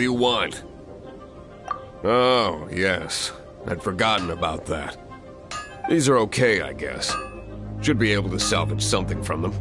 do you want? Oh, yes. I'd forgotten about that. These are okay, I guess. Should be able to salvage something from them.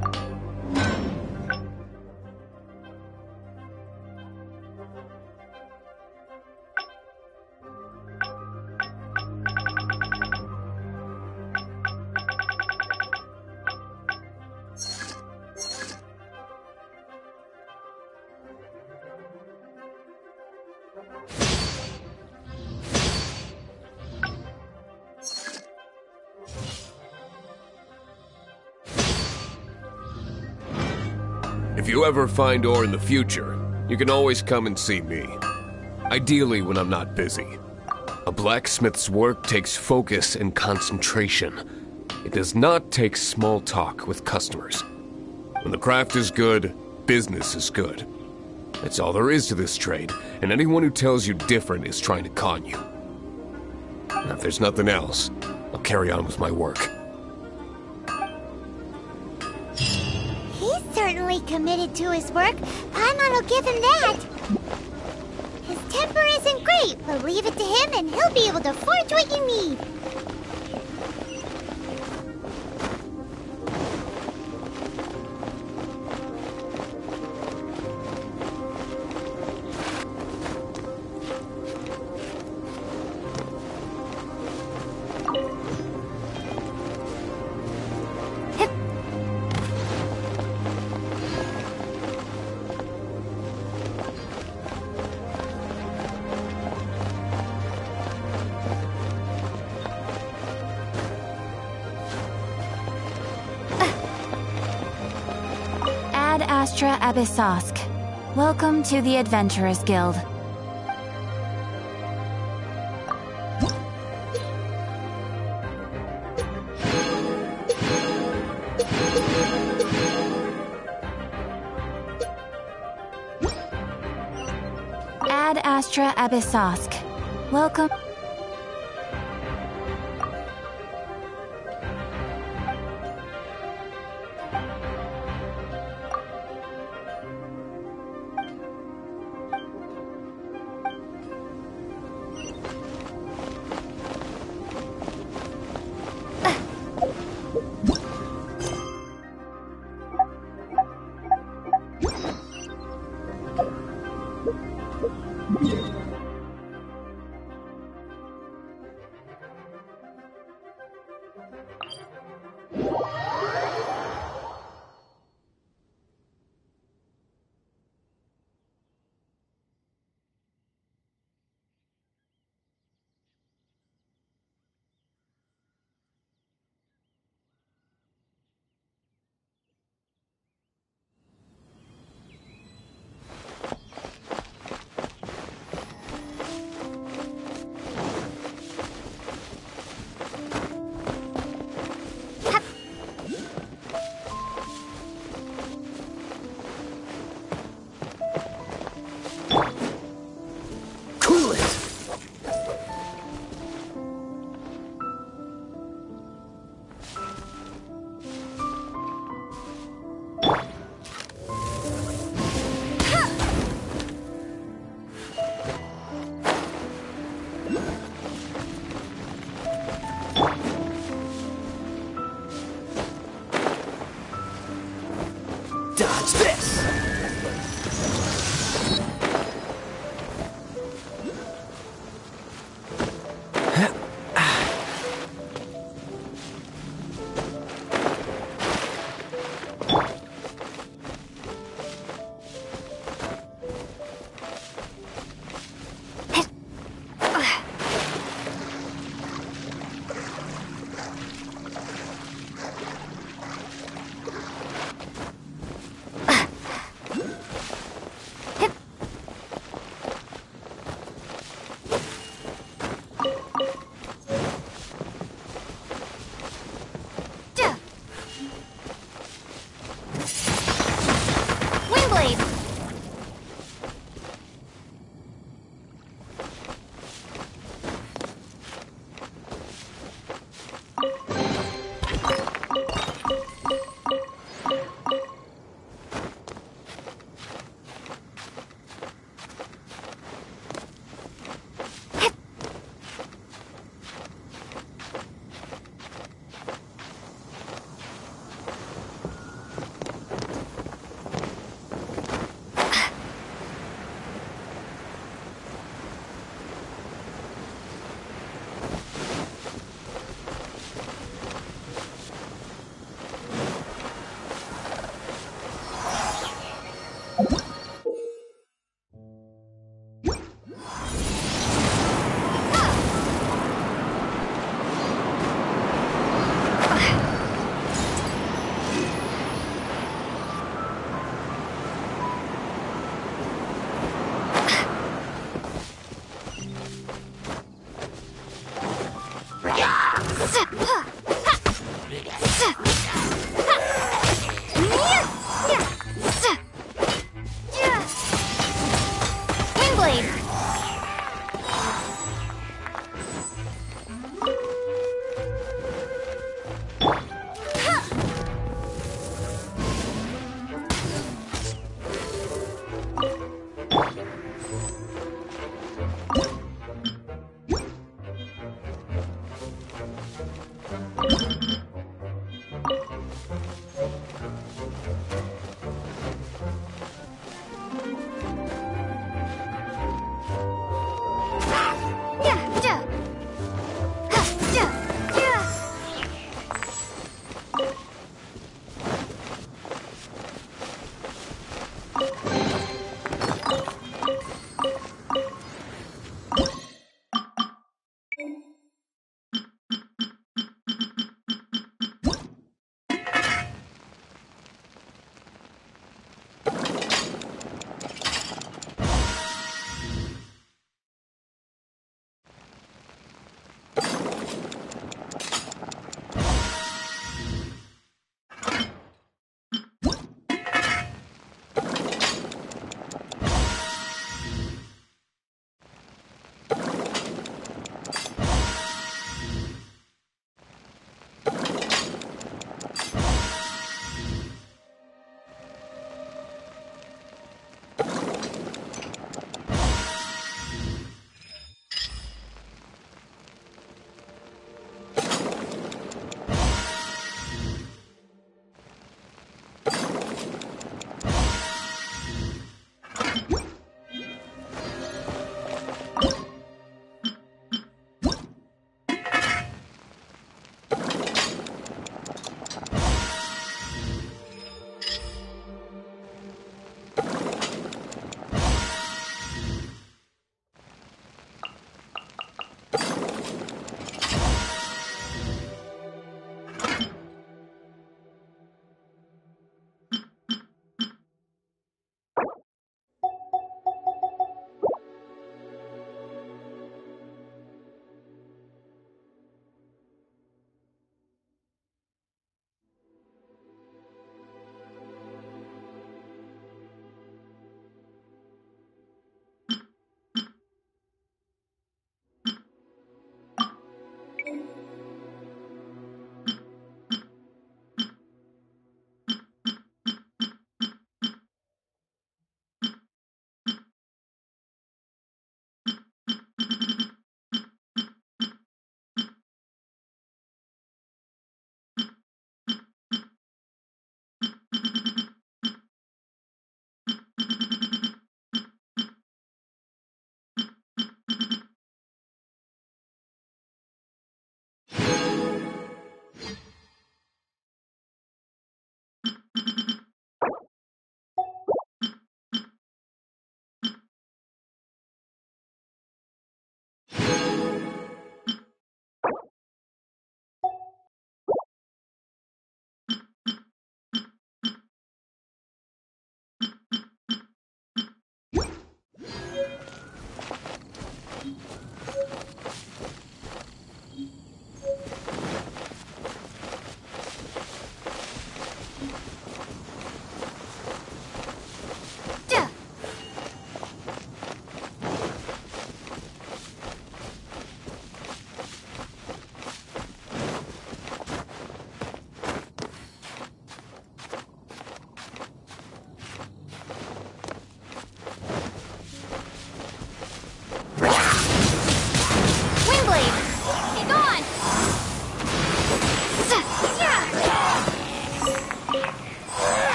If you ever find ore in the future, you can always come and see me. Ideally when I'm not busy. A blacksmith's work takes focus and concentration. It does not take small talk with customers. When the craft is good, business is good. That's all there is to this trade, and anyone who tells you different is trying to con you. Now, if there's nothing else, I'll carry on with my work. He's certainly committed to his work. Paimon will give him that. His temper isn't great, but leave it to him and he'll be able to forge what you need. Abyssosque. Welcome to the Adventurers Guild. Ad Astra Abyssosque. Welcome. Whoa!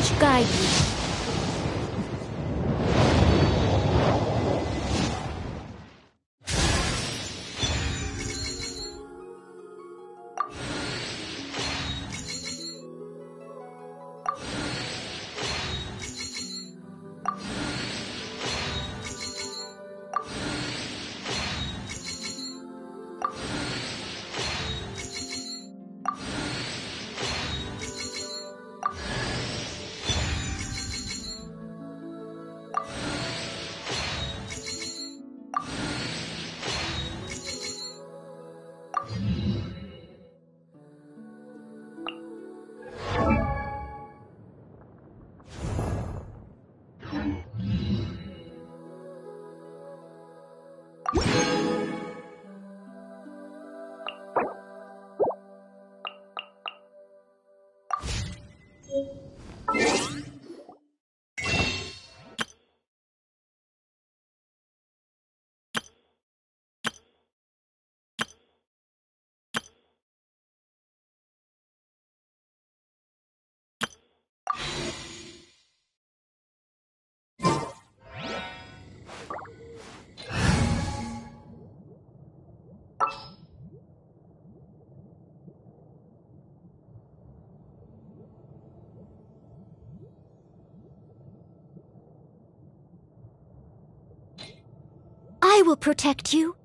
Knowledge guide you. I will protect you.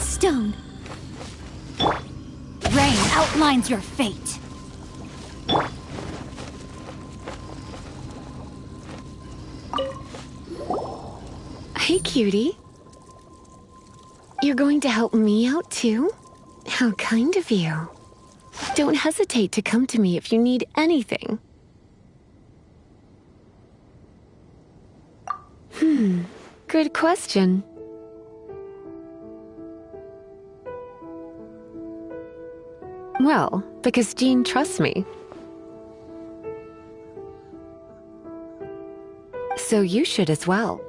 Stone. Rain outlines your fate. Hey, cutie. You're going to help me out too? How kind of you. Don't hesitate to come to me if you need anything. Hmm, good question. Well, because Jean trusts me. So you should as well.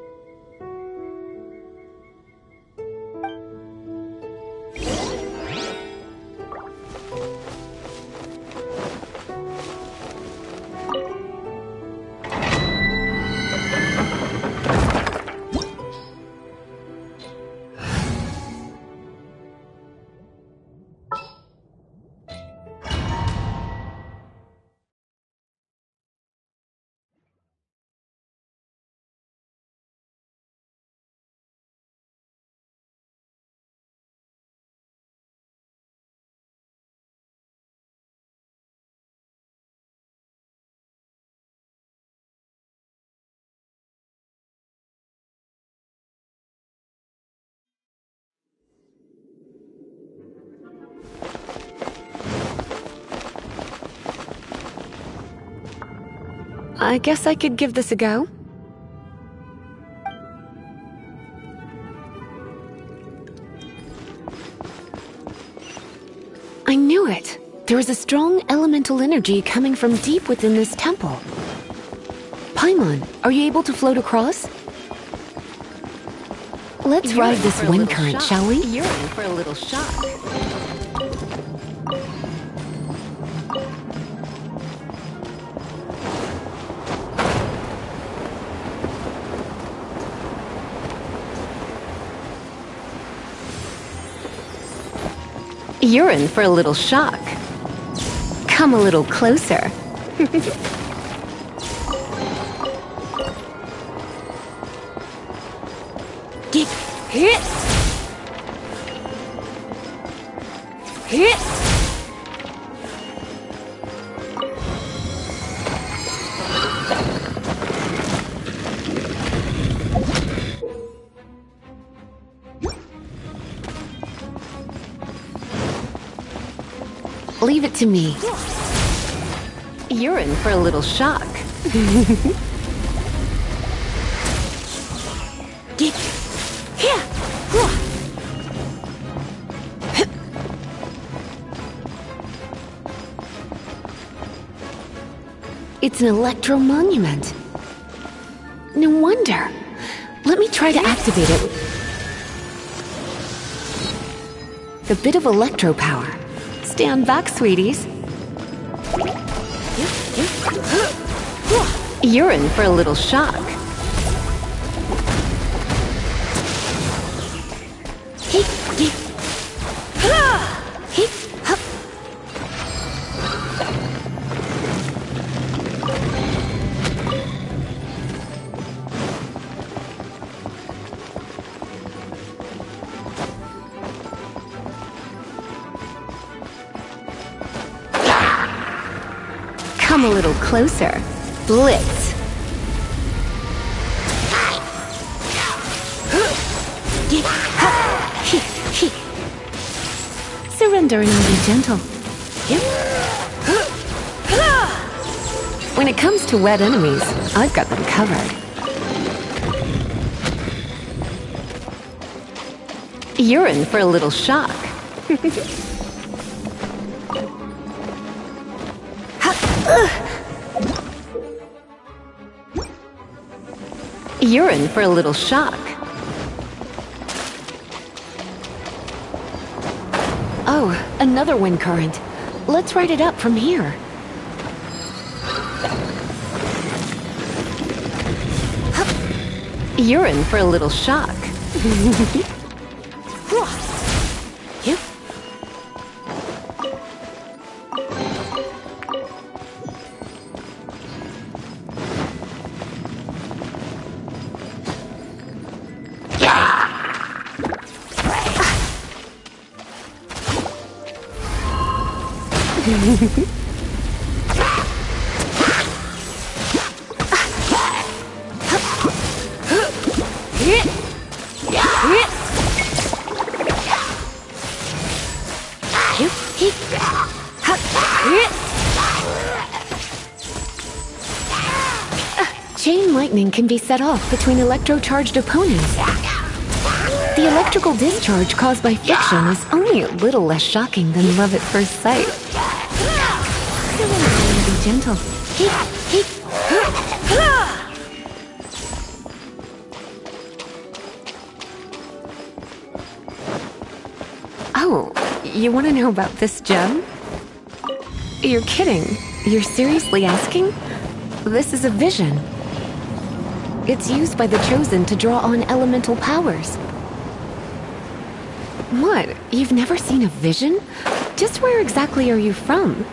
I guess I could give this a go. I knew it. There is a strong elemental energy coming from deep within this temple. Paimon, are you able to float across? Let's You're ride this wind current, shock. shall we? You're in for a little shock. You're in for a little shock. Come a little closer. Get hit. Hit. To me. You're in for a little shock. Get here. It's an electro monument. No wonder. Let me try to activate it. A bit of electro power. Stand back, sweeties. You're in for a little shock. Closer. Blitz. Surrender and be gentle. When it comes to wet enemies, I've got them covered. You're in for a little shock. You're for a little shock. Oh, another wind current. Let's ride it up from here. You're for a little shock. can be set off between electro-charged opponents. The electrical discharge caused by friction is only a little less shocking than love at first sight. Be gentle. Oh, you want to know about this gem? You're kidding. You're seriously asking? This is a vision. It's used by the Chosen to draw on elemental powers. What? You've never seen a vision? Just where exactly are you from?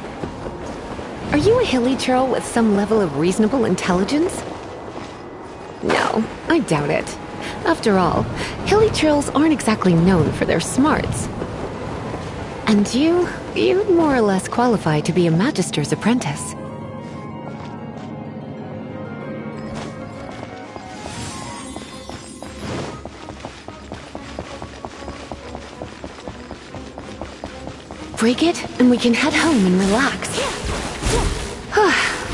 Are you a hilichurl with some level of reasonable intelligence? No, I doubt it. After all, hilichurls aren't exactly known for their smarts. And you, you'd more or less qualify to be a magister's apprentice. Break it, and we can head home and relax.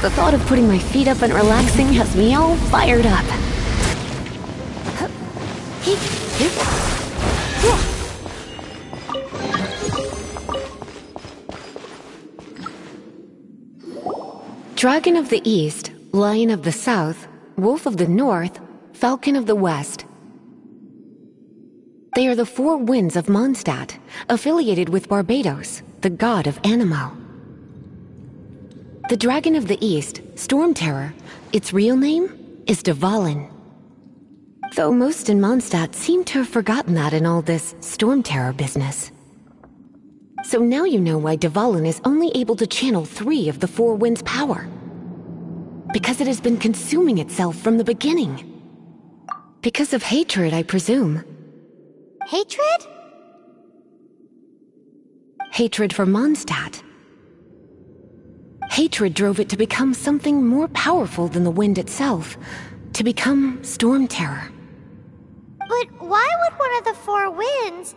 The thought of putting my feet up and relaxing has me all fired up. Dragon of the East, Lion of the South, Wolf of the North, Falcon of the West. They are the four winds of Mondstadt, affiliated with Barbatos, the god of Anemo. The Dragon of the East, Storm Terror, its real name is Dvalin. Though most in Mondstadt seem to have forgotten that in all this Storm Terror business. So now you know why Dvalin is only able to channel three of the four winds' power. Because it has been consuming itself from the beginning. Because of hatred, I presume. Hatred? Hatred for Mondstadt. Hatred drove it to become something more powerful than the wind itself. To become Storm Terror. But why would one of the four winds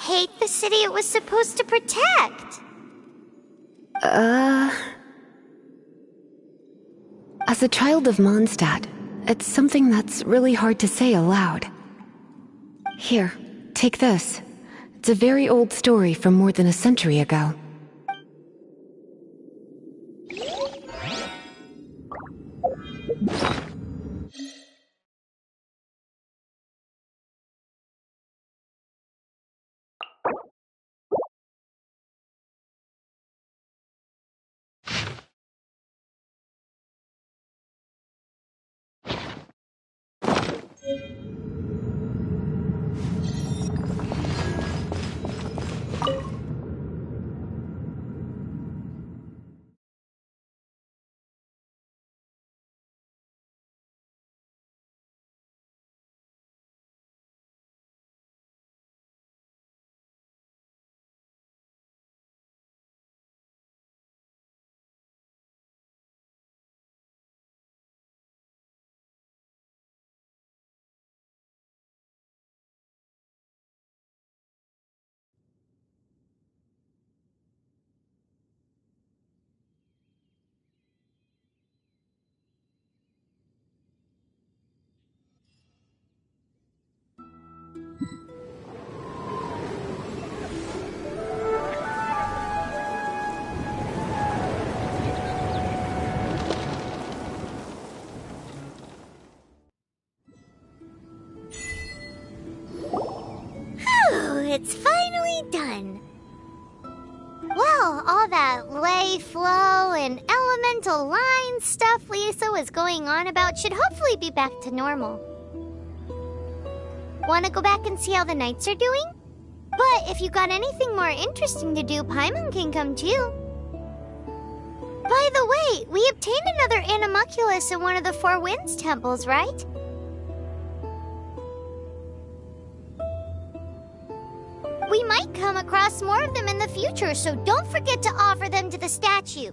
hate the city it was supposed to protect? Uh... As a child of Mondstadt, it's something that's really hard to say aloud. Here, take this. It's a very old story from more than a century ago. Flow and elemental line stuff Lisa was going on about should hopefully be back to normal. Want to go back and see how the knights are doing? But if you got anything more interesting to do, Paimon can come too. By the way, we obtained another Anemoculus in one of the Four Winds temples, right? Might come across more of them in the future, so don't forget to offer them to the statues.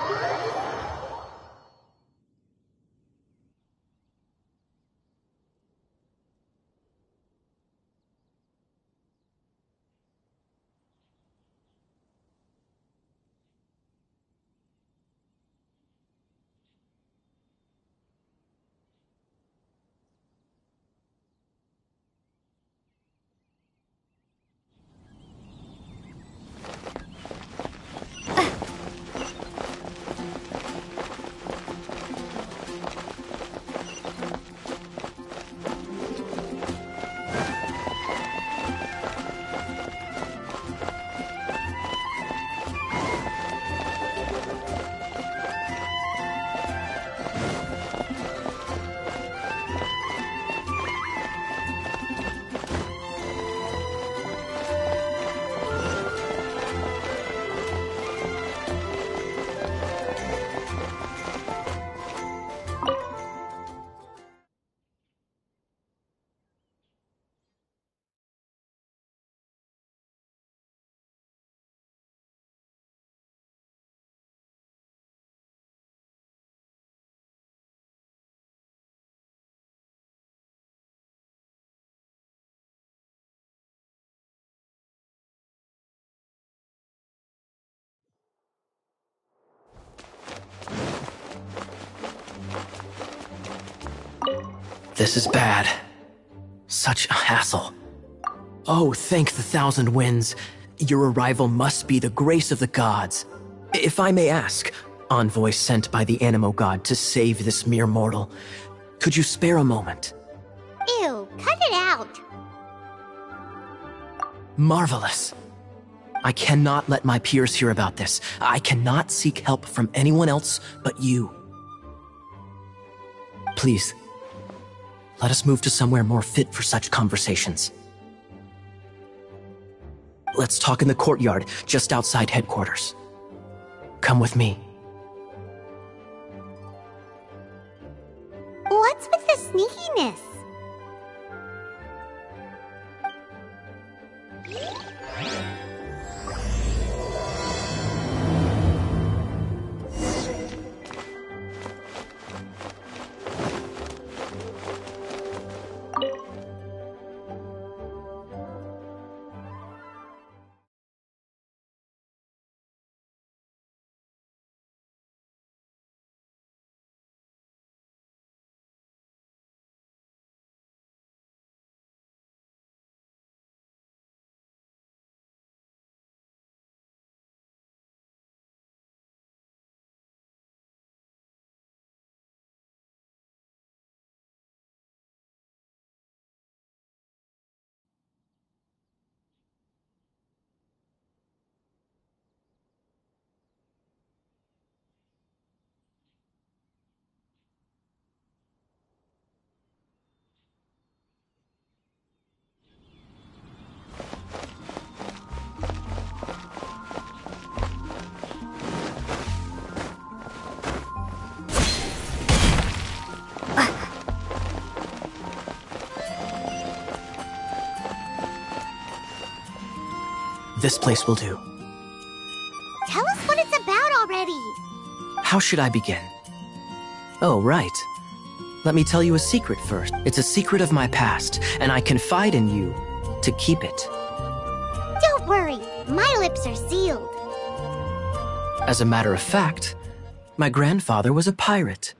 This is bad. Such a hassle. Oh, thank the thousand winds. Your arrival must be the grace of the gods. If I may ask, envoy sent by the Anemo god to save this mere mortal, could you spare a moment? Ew, cut it out. Marvelous. I cannot let my peers hear about this. I cannot seek help from anyone else but you. Please, let us move to somewhere more fit for such conversations. Let's talk in the courtyard just outside headquarters. Come with me. What's with the sneakiness? This place will do. Tell us what it's about already. How should I begin? Oh, right. Let me tell you a secret first. It's a secret of my past, and I confide in you to keep it. Don't worry, my lips are sealed. As a matter of fact, my grandfather was a pirate.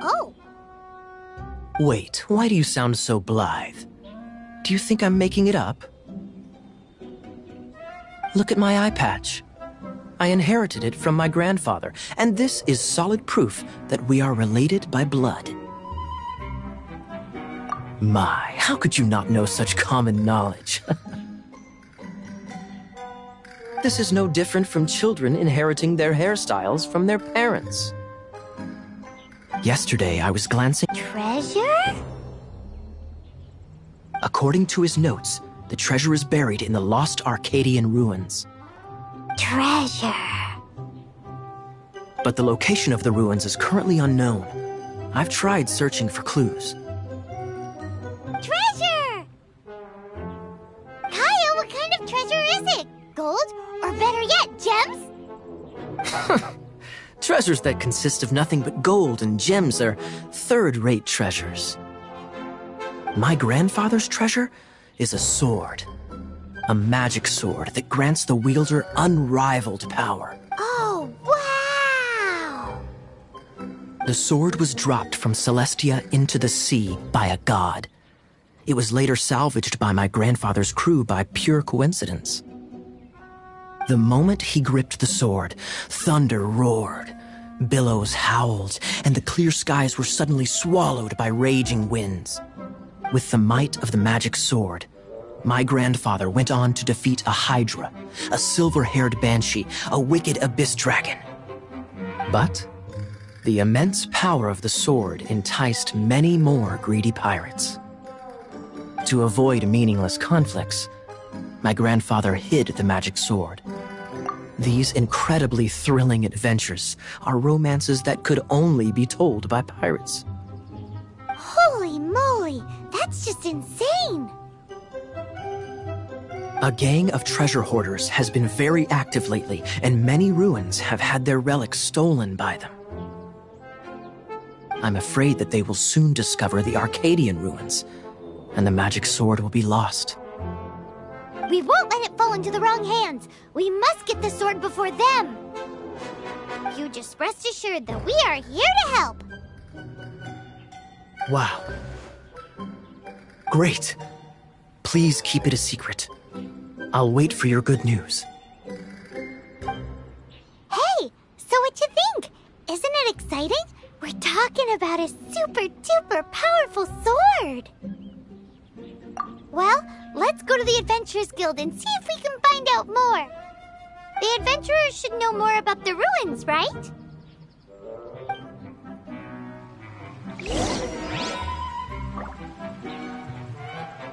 Oh, Wait, why do you sound so blithe? Do you think I'm making it up? Look at my eye patch. I inherited it from my grandfather, and this is solid proof that we are related by blood. My, how could you not know such common knowledge? this is no different from children inheriting their hairstyles from their parents. Yesterday, I was glancing. Treasure? According to his notes, the treasure is buried in the lost Arcadian ruins. Treasure. But the location of the ruins is currently unknown. I've tried searching for clues. Treasure! Kaeya, what kind of treasure is it? Gold? Or better yet, gems? Treasures that consist of nothing but gold and gems are third rate treasures. My grandfather's treasure is a sword. A magic sword that grants the wielder unrivaled power. Oh, wow! The sword was dropped from Celestia into the sea by a god. It was later salvaged by my grandfather's crew by pure coincidence. The moment he gripped the sword, thunder roared, billows howled, and the clear skies were suddenly swallowed by raging winds. With the might of the magic sword, my grandfather went on to defeat a Hydra, a silver haired banshee, a wicked abyss dragon. But the immense power of the sword enticed many more greedy pirates. To avoid meaningless conflicts, my grandfather hid the magic sword. These incredibly thrilling adventures are romances that could only be told by pirates. Holy moly, that's just insane! A gang of treasure hoarders has been very active lately, and many ruins have had their relics stolen by them. I'm afraid that they will soon discover the Arcadian ruins, and the magic sword will be lost. We won't let it fall into the wrong hands. We must get the sword before them. You just rest assured that we are here to help. Wow. Great. Please keep it a secret. I'll wait for your good news. Hey, so what you think? Isn't it exciting? We're talking about a super duper powerful sword. Well, let's go to the Adventurers Guild and see if we can find out more. The adventurers should know more about the ruins, right?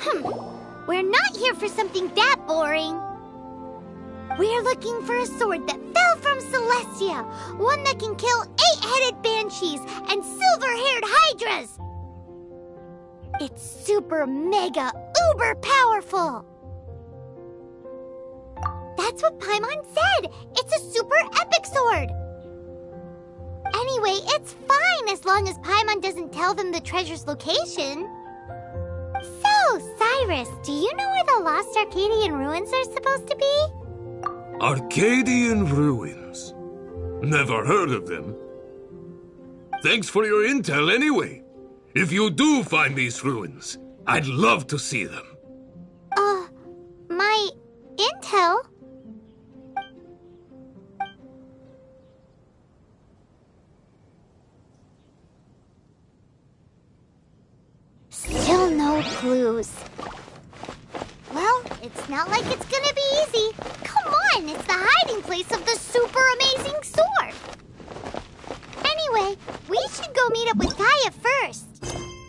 Hmm. We're not here for something that boring. We're looking for a sword that fell from Celestia, one that can kill eight-headed banshees and silver-haired hydras. It's super mega uber powerful! That's what Paimon said! It's a super epic sword! Anyway, it's fine as long as Paimon doesn't tell them the treasure's location. So, Cyrus, do you know where the lost Arcadian ruins are supposed to be? Arcadian ruins. Never heard of them. Thanks for your intel anyway. If you do find these ruins, I'd love to see them. Uh, my intel? Still no clues. Well, it's not like it's gonna be easy. Come on, it's the hiding place of the super amazing sword. Anyway, we should go meet up with Kaeya first.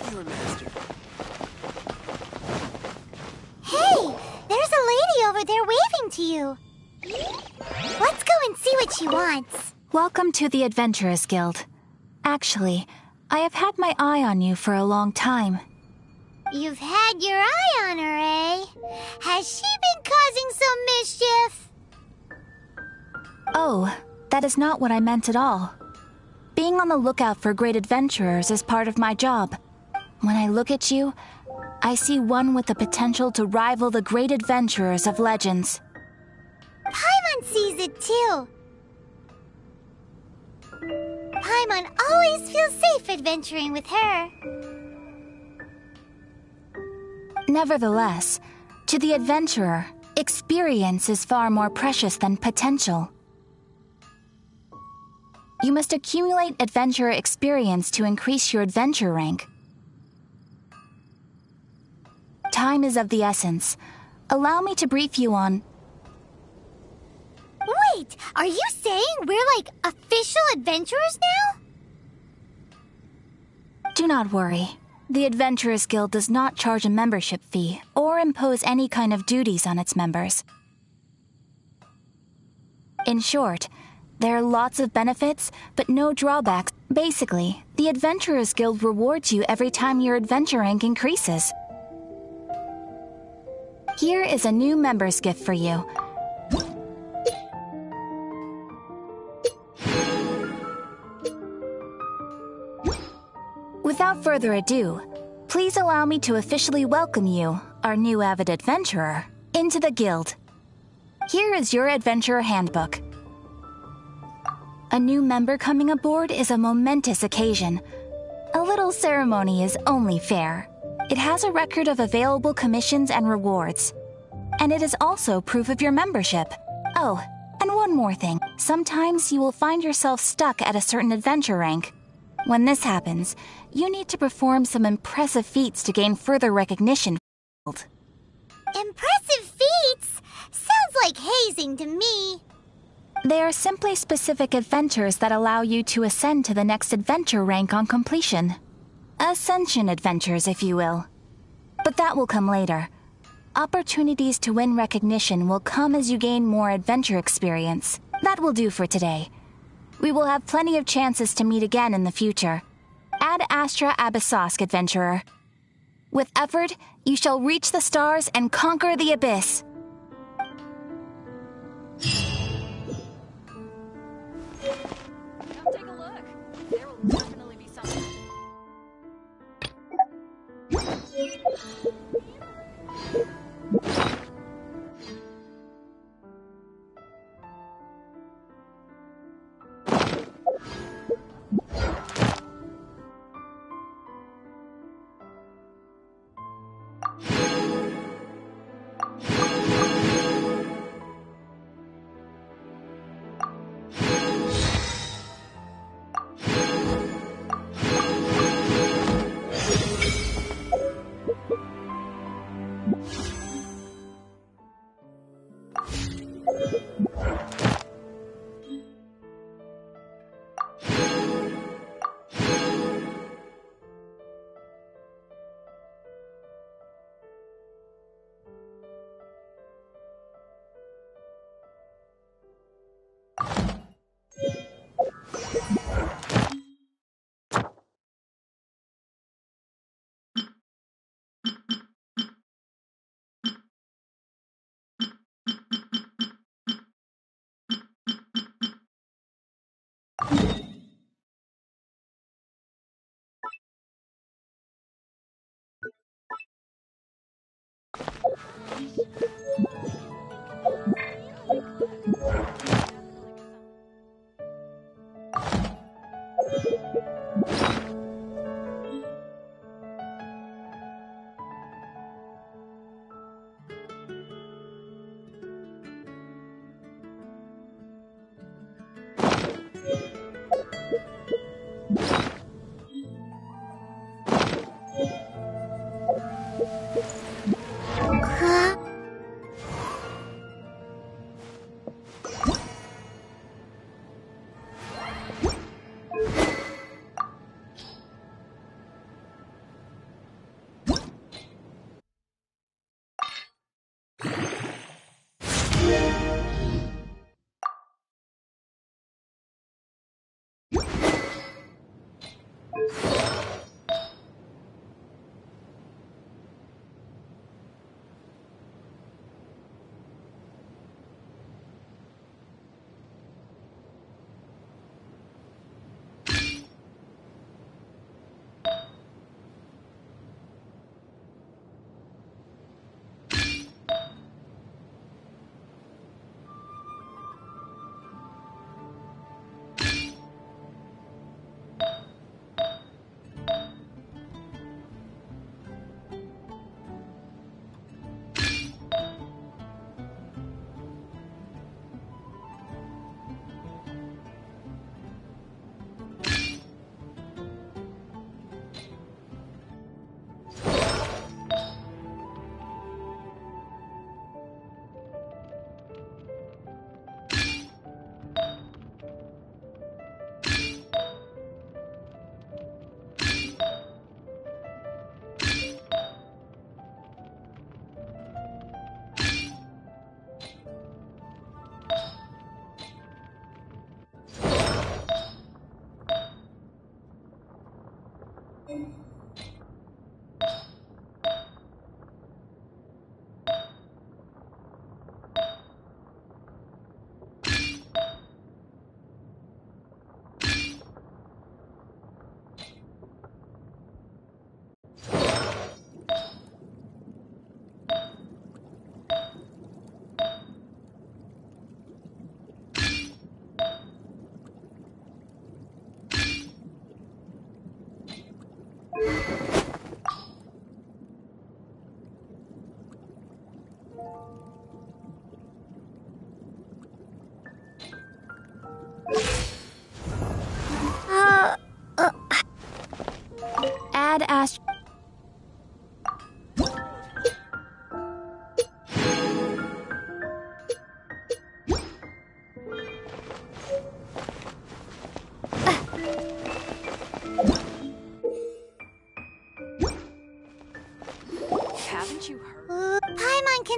No wonder master. Hey, there's a lady over there waving to you. Let's go and see what she wants. Welcome to the Adventurers Guild. Actually, I have had my eye on you for a long time. You've had your eye on her, eh? Has she been causing some mischief? Oh, that is not what I meant at all. Being on the lookout for great adventurers is part of my job. When I look at you, I see one with the potential to rival the great adventurers of legends. Paimon sees it too. Paimon always feels safe adventuring with her. Nevertheless, to the adventurer, experience is far more precious than potential. You must accumulate adventurer experience to increase your adventure rank. Time is of the essence. Allow me to brief you on. Wait, are you saying we're like official adventurers now? Do not worry. The Adventurers Guild does not charge a membership fee or impose any kind of duties on its members. In short, there are lots of benefits, but no drawbacks. Basically, the Adventurers Guild rewards you every time your adventure rank increases. Here is a new member's gift for you. Without further ado, please allow me to officially welcome you, our new avid adventurer, into the guild. Here is your adventurer handbook. A new member coming aboard is a momentous occasion. A little ceremony is only fair. It has a record of available commissions and rewards. And it is also proof of your membership. Oh, and one more thing. Sometimes you will find yourself stuck at a certain adventure rank. When this happens, you need to perform some impressive feats to gain further recognition. Impressive feats? Sounds like hazing to me. They are simply specific adventures that allow you to ascend to the next adventure rank on completion. Ascension adventures, if you will. But that will come later. Opportunities to win recognition will come as you gain more adventure experience. That will do for today. We will have plenty of chances to meet again in the future. Ad Astra Abyssosque, adventurer. With effort, you shall reach the stars and conquer the abyss. Come take a look. you Huh?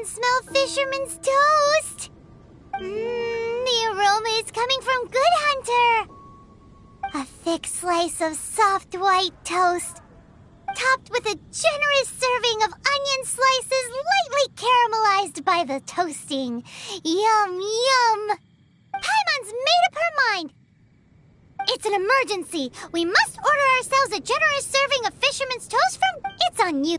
Can smell fisherman's toast. Mmm, the aroma is coming from Good Hunter. A thick slice of soft white toast, topped with a generous serving of onion slices lightly caramelized by the toasting. Yum, yum. Paimon's made up her mind. It's an emergency. We must order ourselves a generous serving of fisherman's toast from It's on You.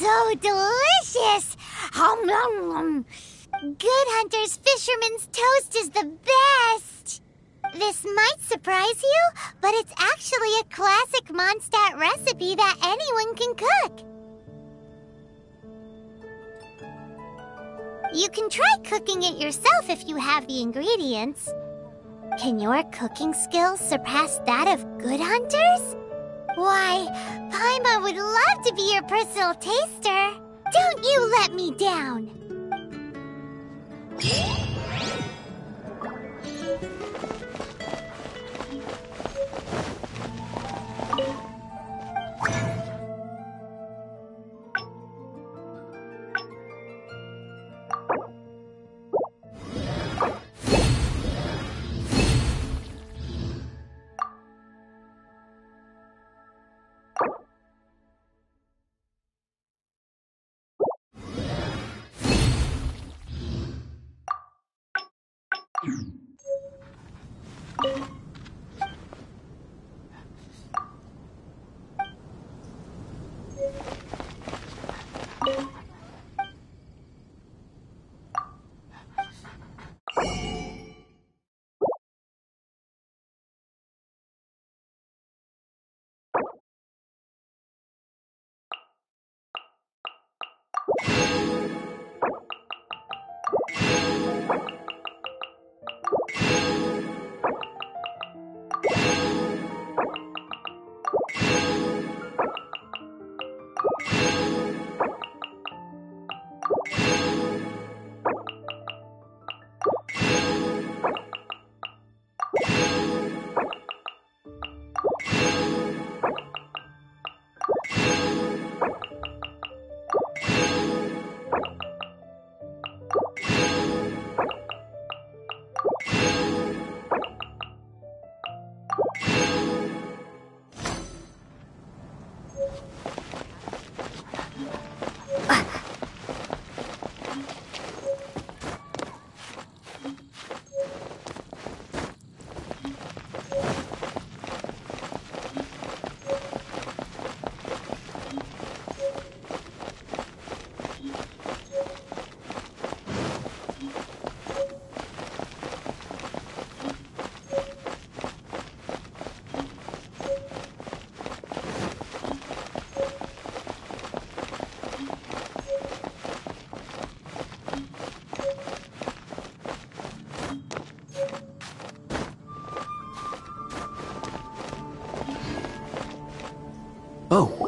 So delicious! Good Hunter's Fisherman's Toast is the best! This might surprise you, but it's actually a classic Mondstadt recipe that anyone can cook. You can try cooking it yourself if you have the ingredients. Can your cooking skills surpass that of Good Hunters? Why, Paimon would love to be your personal taster. Don't you let me down. Oh,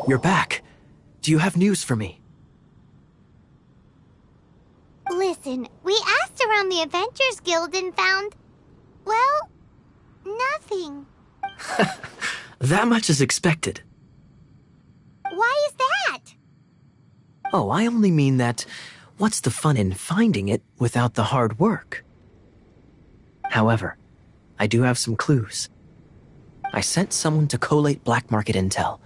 you're back. Do you have news for me? Listen, we asked around the Adventurers' Guild and found. well, nothing. That much is expected. Why is that? Oh, I only mean that what's the fun in finding it without the hard work? However, I do have some clues. I sent someone to collate black market intel.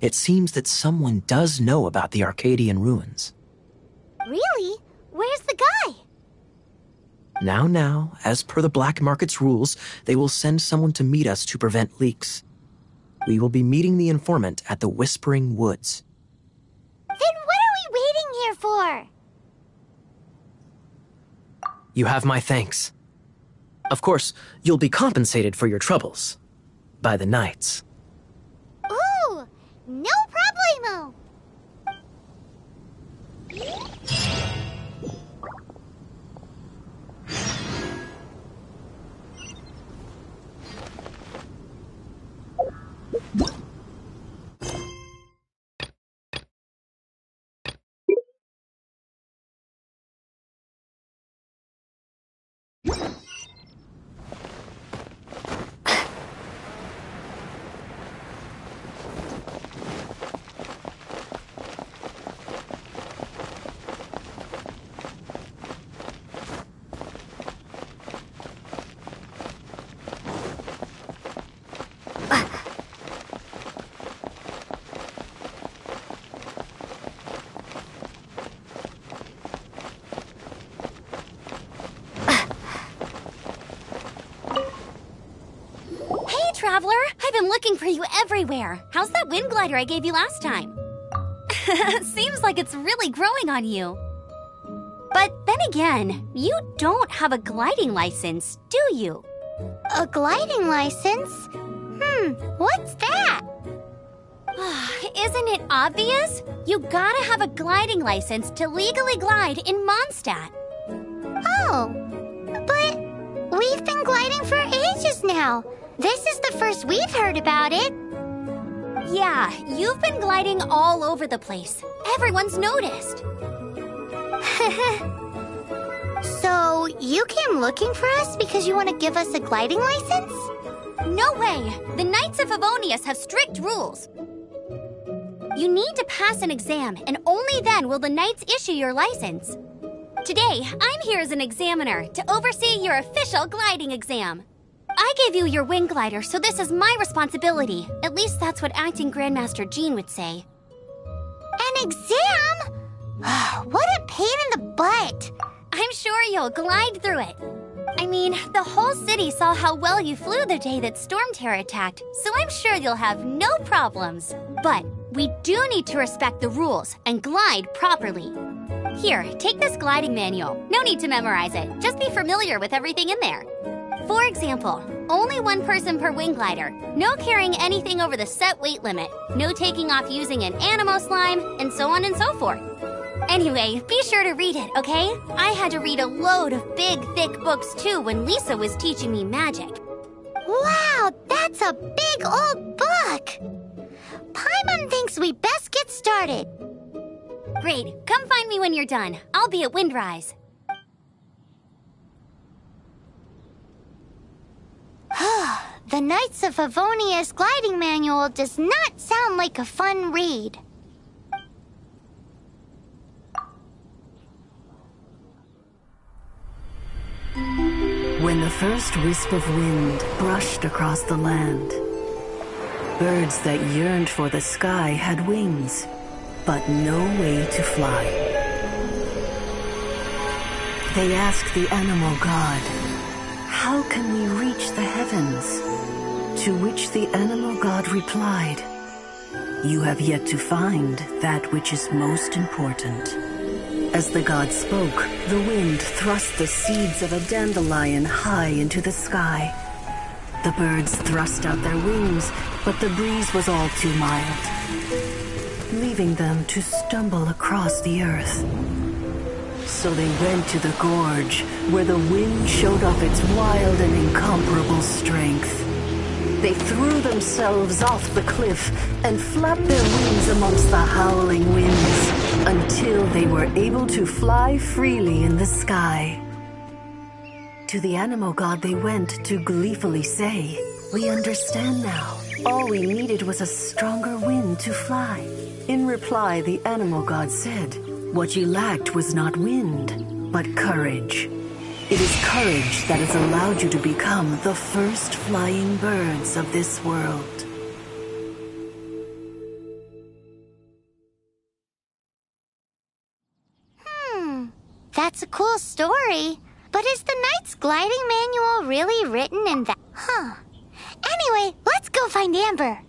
It seems that someone does know about the Arcadian ruins. Really? Where's the guy? Now, now, as per the black market's rules, they will send someone to meet us to prevent leaks. We will be meeting the informant at the Whispering Woods. Then what are we waiting here for? You have my thanks. Of course, you'll be compensated for your troubles. By the knights. Traveler, I've been looking for you everywhere. How's that wind glider I gave you last time? Seems like it's really growing on you. But then again, you don't have a gliding license, do you? A gliding license? Hmm, what's that? Isn't it obvious? You gotta have a gliding license to legally glide in Mondstadt. Oh, but we've been gliding for ages now. This is the first we've heard about it. Yeah, you've been gliding all over the place. Everyone's noticed. so, you came looking for us because you want to give us a gliding license? No way! The Knights of Favonius have strict rules. You need to pass an exam, and only then will the Knights issue your license. Today, I'm here as an examiner to oversee your official gliding exam. I gave you your wind glider, so this is my responsibility. At least that's what acting Grandmaster Jean would say. An exam? Ah, what a pain in the butt. I'm sure you'll glide through it. I mean, the whole city saw how well you flew the day that Stormterror attacked, so I'm sure you'll have no problems. But we do need to respect the rules and glide properly. Here, take this gliding manual. No need to memorize it, just be familiar with everything in there. For example, only one person per wind glider, no carrying anything over the set weight limit, no taking off using an anemo slime, and so on and so forth. Anyway, be sure to read it, okay? I had to read a load of big, thick books too when Lisa was teaching me magic. Wow, that's a big old book! Paimon thinks we best get started. Great, come find me when you're done. I'll be at Windrise. the Knights of Favonius gliding manual does not sound like a fun read. When the first wisp of wind brushed across the land, birds that yearned for the sky had wings, but no way to fly. They asked the animal god, How can we reach the heavens? To which the animal god replied, You have yet to find that which is most important. As the god spoke, the wind thrust the seeds of a dandelion high into the sky. The birds thrust out their wings, but the breeze was all too mild, leaving them to stumble across the earth. So they went to the gorge, where the wind showed off its wild and incomparable strength. They threw themselves off the cliff and flapped their wings amongst the howling winds until they were able to fly freely in the sky. To the animal god they went to gleefully say, We understand now. All we needed was a stronger wind to fly. In reply, the animal god said, What you lacked was not wind, but courage. It is courage that has allowed you to become the first flying birds of this world. Hmm, that's a cool story. But is the Knight's gliding manual really written in that? Huh. Anyway, let's go find Amber.